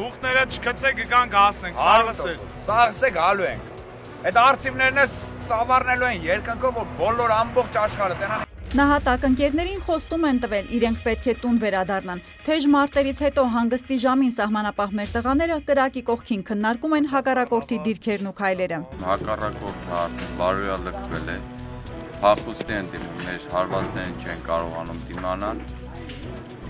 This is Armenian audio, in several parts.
Ուղտները չկցե կգան գասնենք, սաղս է։ Սաղս է գալու ենք։ Այդ արծիվներն էլ սավառնելու են երկնքով, որ բոլոր ամբողջ աշխարհը տենան Նահատակ ընկերներին խոստում են տվել, իրենք պետք է տուն վերադառնան։ Թեժ մարտերից հետո հանգստի ժամին սահմանապահ մեր տղաները կրակի կողքին քննարկում են հակառակորդի դիրքերն ու քայլերը։ Հակառակորդը բարոյա լքվել է։ Փախուստի են դիմում, մեր հարվածներին չեն կարողանում դիմանալ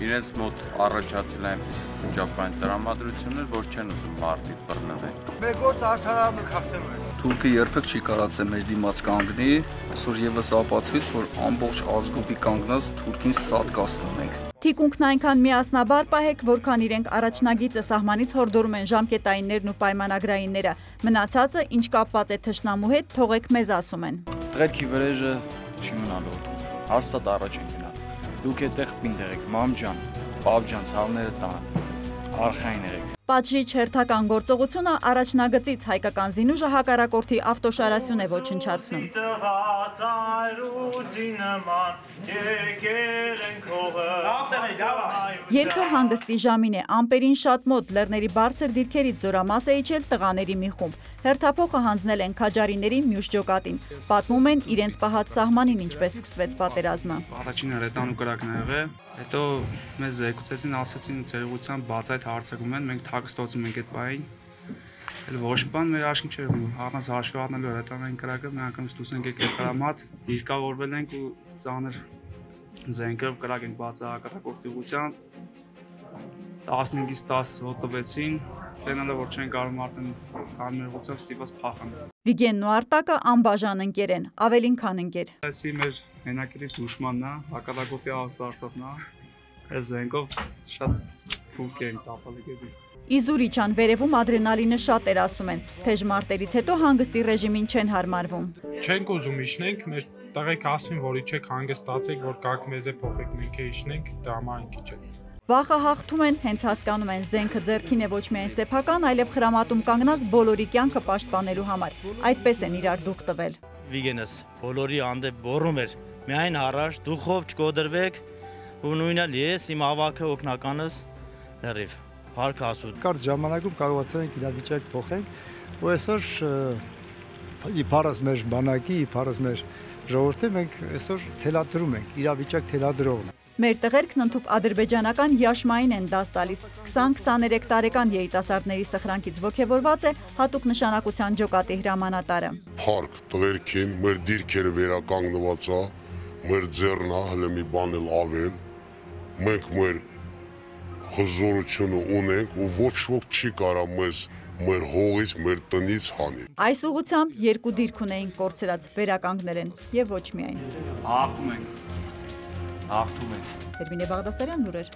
իրենց մոտ առաջացել է այնպես քնջապային տրամադրություններ, որ չեն ուզում մարտի բռնվել։ Մեկ օր արդարամը քախտել է։ Թուրքը երբեք չի կարացել մեր դիմաց կանգնի, այսօր եւս ապացույց, որ ամբողջ ազգովի կանգնած Թուրքին սատ կաստնենք։ Թիկունքն այնքան միասնաբար պահեք, որքան իրենք առաջնագիծը սահմանից հորդորում են ժամկետայիններն ու պայմանագրայինները։ Մնացածը, ինչ կապված է թշնամու հետ, թողեք մեզ ասում են։ Տղերքի վրեժը չի մնալու։ Հաստատ առաջ են գնալ։ Դուք այդտեղ պինդ եղեք, մամ ջան, պապ ջան, ցավները տան։ Արխային եղեք։ Պատժիչ հերթական գործողությունը առաջնագծից հայկական զինուժը հակառակորդի ավտոշարասյուն է ոչնչացնում։ Երկը հանգստի ժամին է, ամպերին շատ մոտ լեռների բարձր դիրքերից զորամաս է իջել տղաների մի խումբ։ Հերթափոխը հանձնել են քաջարիների մյուս ջոկատին։ Պատմում են իրենց պահած սահմանին ինչպես սկսվեց պատերազմը։ Առաջին հրետան ու կրակն ա եղել, հետո մեզ զեկուցեցին, ասացին ծերուղությամբ բաց այդ հարցակում են, մենք թաքստոցում ենք այդ բային։ Էլ ոչ բան մեր աշկին չէր ու առանց հաշվի առնելու հրետանային կրակը մենք անգամ ստուս ենք եկել հրամատ, դիրկավորվել ենք ու ծանր զենքով կրակ ենք բացը հակառակորդի ուղությամբ 15-ից 10 հոտվեցին, տենալը որ չեն կարող արդեն կանմեր ուղությամբ ստիպված փախան։ Վիգենն ու Արտակը անբաժան ընկեր են, ավելին քան ընկեր։ Այսի մեր հենակիրի դուշմանն է, հակառակորդի ավսարսավն է։ Այս զենքով շատ թուրք ենք տապալի գետի։ Իզուրիչան վերևում ադրենալինը շատ էր ասում են, թեժ մարտերից հետո հանգստի ռեժիմին չեն հարմարվում։ Չենք ուզում իջնենք, մեր տղեկ ասին, որ իջեք հանգստացեք, որ կակ մեզ է փոխեք, մենք է իջնենք, դա համար ինքի չէ։ Վախը հաղթում են, հենց հասկանում են զենքը ձերքին է ոչ միայն սեփական, այլև խրամատում կանգնած բոլորի կյանքը պաշտպանելու համար։ Այդպես են իրար դուխ տվել։ Վիգենս բոլորի անդեպ բոռում էր։ Միայն առաջ դուխով չկոդրվեք ու նույնալ ես իմ ավակը օգնականս լրիվ հարկ ասու։ Կարճ ժամանակում կարողացել ենք իրավիճակ փոխենք, ու այսօր իբարս մեր բանակի, իբարս մեր ժողովրդի մենք այսօր թելադրում ենք, իրավիճակ թելադրողն Մեր տղերքն ընդཐུպ ադրբեջանական յաշմային են դաս տալիս։ 20-23 տարեկան երիտասարդների սխրանքից ողջևորված է հատուկ նշանակության ջոկատի հրամանատարը։ Փարք տղերքին մեր դիրքերը վերականգնված է, մեր ձեռնա հələ մի բան էլ ավել։ Մենք մեր հզորությունը ունենք ու ոչ ոք չի կարա մեզ մեր հողից, մեր տնից հանի։ Այս ուղությամբ երկու դիրք ունեին կորցրած վերականգներ են եւ ոչ միայն։ Հաղթում ենք հաղթում ենք։ Հերմինե Բաղդասարյան լուրեր։